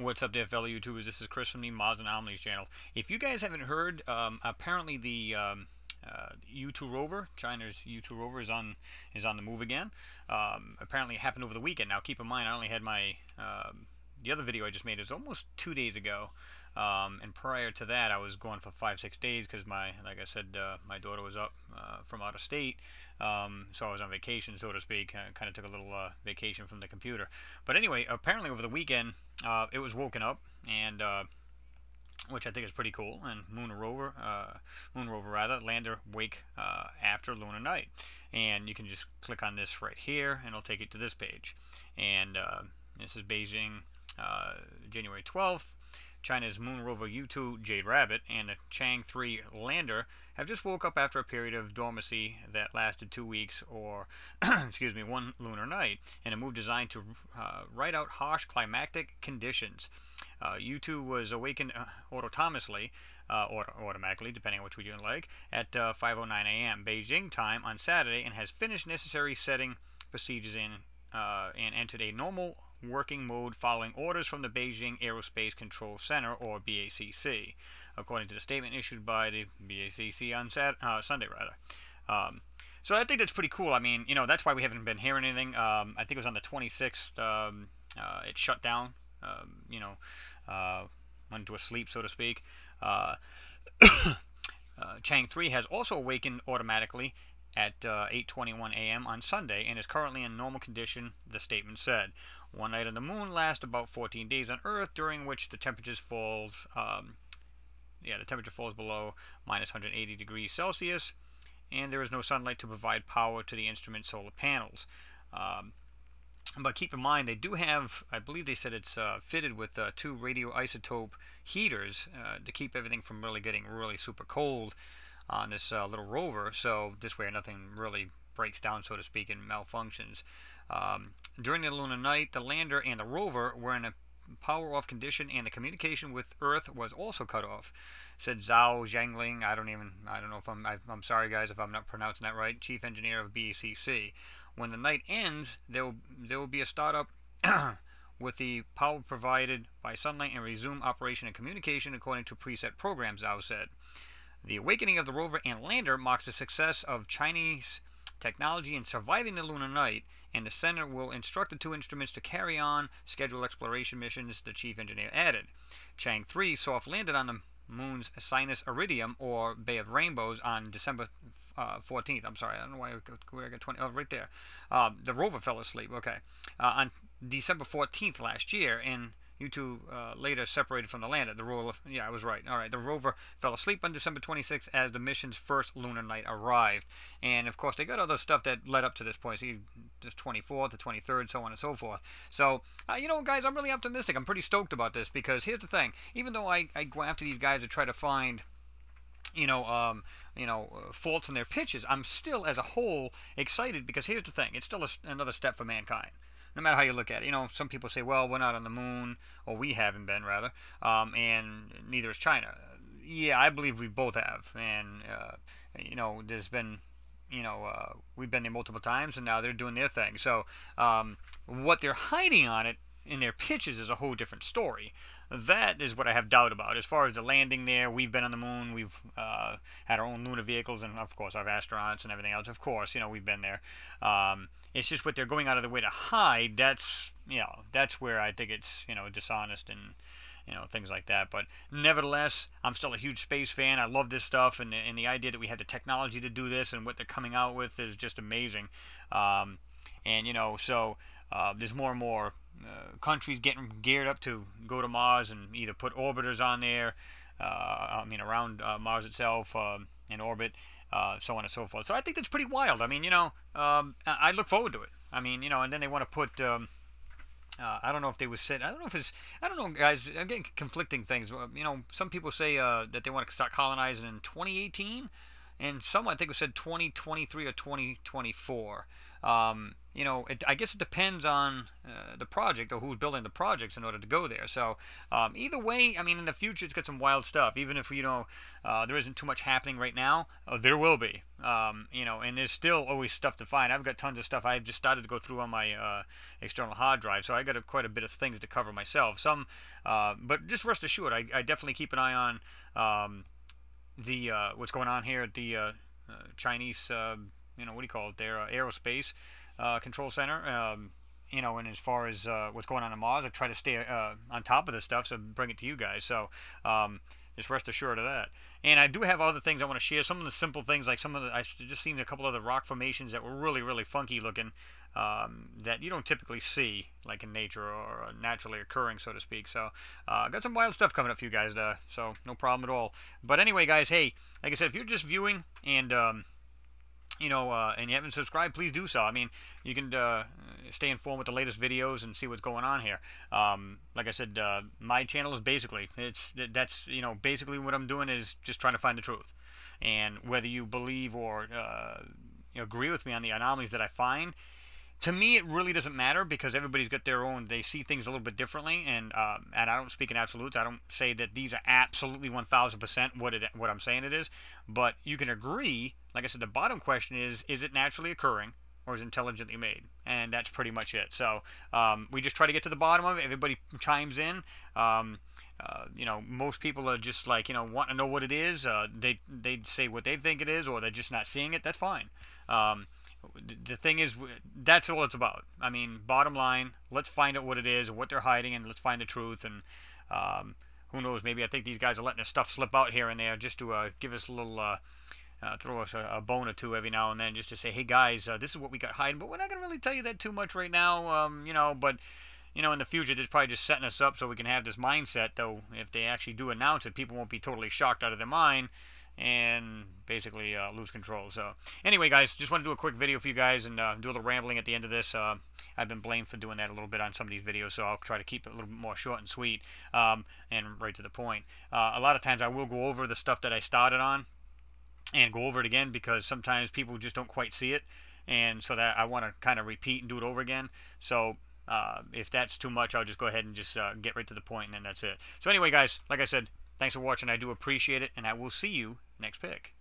What's up there, fellow YouTubers? This is Chris from the Mars Anomalies channel. If you guys haven't heard, um, apparently the um, uh, Yutu rover, China's Yutu rover, is on is on the move again. Um, apparently, it happened over the weekend. Now, keep in mind, I only had my um, the other video I just made is almost two days ago. Um, and prior to that, I was going for five, six days because my, like I said, uh, my daughter was up uh, from out of state, um, so I was on vacation, so to speak. I kind of took a little uh, vacation from the computer. But anyway, apparently over the weekend, uh, it was woken up, and uh, which I think is pretty cool. And Moon Rover, uh, Moon Rover rather, lander wake after lunar night, and you can just click on this right here, and it'll take you to this page. And this is Beijing, January 12th. China's moon rover Yutu Jade Rabbit and the Chang 3 lander have just woke up after a period of dormancy that lasted two weeks or, excuse me, one lunar night, in a move designed to uh, ride out harsh climatic conditions. Uh, Yutu was awakened uh, autonomously, uh, or automatically, depending on which way you like, at 5:09 uh, a.m. Beijing time on Saturday, and has finished necessary setting procedures in uh, and entered a normal working mode following orders from the Beijing Aerospace Control Center, or BACC, according to the statement issued by the BACC on Sat uh, Sunday, rather. Um, so I think that's pretty cool. I mean, you know, that's why we haven't been hearing anything. Um, I think it was on the 26th. Um, uh, it shut down. Um, you know, uh, went into a sleep, so to speak. Uh, uh, Chang 3 has also awakened automatically at uh, 8:21 a.m. on Sunday and is currently in normal condition, the statement said. One night on the moon lasts about 14 days on Earth, during which the temperatures falls, um, yeah, the temperature falls below minus 180 degrees Celsius, and there is no sunlight to provide power to the instrument solar panels. Um, but keep in mind, they do have, I believe they said it's uh, fitted with uh, two radioisotope heaters uh, to keep everything from really getting really super cold on this uh, little rover. So this way, nothing really breaks down, so to speak, and malfunctions. Um, during the lunar night, the lander and the rover were in a power off condition and the communication with Earth was also cut off. Said Zhao Zhangling, I don't even, I don't know if I'm, I, am sorry guys if I'm not pronouncing that right, chief engineer of BACC. When the night ends, there will, there will be a startup with the power provided by sunlight and resume operation and communication according to preset programs, Zhao said. The awakening of the rover and lander marks the success of Chinese technology in surviving the lunar night, and the center will instruct the two instruments to carry on scheduled exploration missions, the chief engineer added. Chang 3 soft landed on the moon's Sinus Iridum, or Bay of Rainbows, on December uh, 14th. I'm sorry, I don't know why I got 20. Oh, right there. Uh, the rover fell asleep. Okay. Uh, on December 14th last year, and Yutu uh, later separated from the lander. The rover, yeah, I was right. All right, the rover fell asleep on December 26th as the mission's first lunar night arrived. And of course, they got other stuff that led up to this point. See, the 24th, the 23rd, so on and so forth. So, uh, you know, guys, I'm really optimistic. I'm pretty stoked about this because here's the thing. Even though I, I go after these guys to try to find you know, um, you know, uh, faults in their pitches, I'm still, as a whole, excited because here's the thing: it's still a, another step for mankind no matter how you look at it. You know, some people say, well, we're not on the moon, or we haven't been, rather, um, and neither is China. Yeah, I believe we both have. And, uh, you know, there's been, you know, uh, we've been there multiple times, and now they're doing their thing. So, um, what they're hiding on it in their pitches is a whole different story. That is what I have doubt about. As far as the landing there, we've been on the moon. We've uh, had our own lunar vehicles, and of course our astronauts and everything else. Of course, you know we've been there. Um, it's just what they're going out of their way to hide. That's you know that's where I think it's you know dishonest and you know things like that. But nevertheless, I'm still a huge space fan. I love this stuff, and and the idea that we have the technology to do this and what they're coming out with is just amazing. Um, and you know so uh, there's more and more uh, countries getting geared up to go to Mars and either put orbiters on there, uh, I mean around uh, Mars itself um, in orbit, uh, so on and so forth. So I think that's pretty wild. I mean, you know, um, I look forward to it. I mean, you know, and then they want to put. Um, uh, I don't know if they was said. I don't know if it's. I don't know, guys. I'm getting conflicting things. You know, some people say uh, that they want to start colonizing in 2018 and some I think said 2023 or 2024. Um, you know, it, I guess it depends on uh, the project or who's building the projects in order to go there. So um, either way, I mean, in the future, it's got some wild stuff. Even if you know uh, there isn't too much happening right now, uh, there will be. Um, you know, and there's still always stuff to find. I've got tons of stuff I've just started to go through on my uh, external hard drive, so I got a, quite a bit of things to cover myself. Some, uh, but just rest assured, I, I, definitely keep an eye on um, the uh, what's going on here at the Chinese. you know, what do you call it? Their aerospace uh, control center. Um, you know, and as far as uh, what's going on in Mars, I try to stay uh, on top of this stuff, so bring it to you guys. So um, just rest assured of that. And I do have other things I want to share. Some of the simple things, like some of the, I just seen a couple of the rock formations that were really, really funky looking, um, that you don't typically see, like in nature or naturally occurring, so to speak. So, uh, got some wild stuff coming up for you guys, uh, so no problem at all. But anyway, guys, hey, like I said, if you're just viewing and um, you know, uh, and you haven't subscribed, please do so. I mean, you can uh, stay informed with the latest videos and see what's going on here. Um, like I said, uh, my channel is basically it's that's you know basically what I'm doing is just trying to find the truth, and whether you believe or uh, agree with me on the anomalies that I find to me, it really doesn't matter because everybody's got their own. They see things a little bit differently, and um, and I don't speak in absolutes. I don't say that these are absolutely 1,000% what it what I'm saying it is, but you can agree. Like I said, the bottom question is: Is it naturally occurring? Or is it intelligently made, and that's pretty much it. So um, we just try to get to the bottom of it. Everybody chimes in. Um, uh, you know, most people are just like you know want to know what it is. Uh, they they say what they think it is, or they're just not seeing it. That's fine. Um, the thing is, that's all it's about. I mean, bottom line, let's find out what it is what they're hiding, and let's find the truth. And um, who knows? Maybe I think these guys are letting the stuff slip out here and there just to uh, give us a little, uh, uh, throw us a, a, bone or two every now and then, just to say, hey guys, uh, this is what we got hiding. But we're not gonna really tell you that too much right now, um, you know. But you know, in the future, they're probably just setting us up so we can have this mindset. Though, if they actually do announce it, people won't be totally shocked out of their mind and basically uh, lose control. So anyway, guys, just want to do a quick video for you guys and uh, do a little rambling at the end of this. Uh, I've been blamed for doing that a little bit on some of these videos, so I'll try to keep it a little bit more short and sweet um, and right to the point. Uh, a lot of times I will go over the stuff that I started on and go over it again because sometimes people just don't quite see it, and so that I want to kind of repeat and do it over again. So uh, if that's too much, I'll just go ahead and just uh, get right to the point, and then that's it. So anyway, guys, like I said, thanks for watching. I do appreciate it, and I will see you next pick.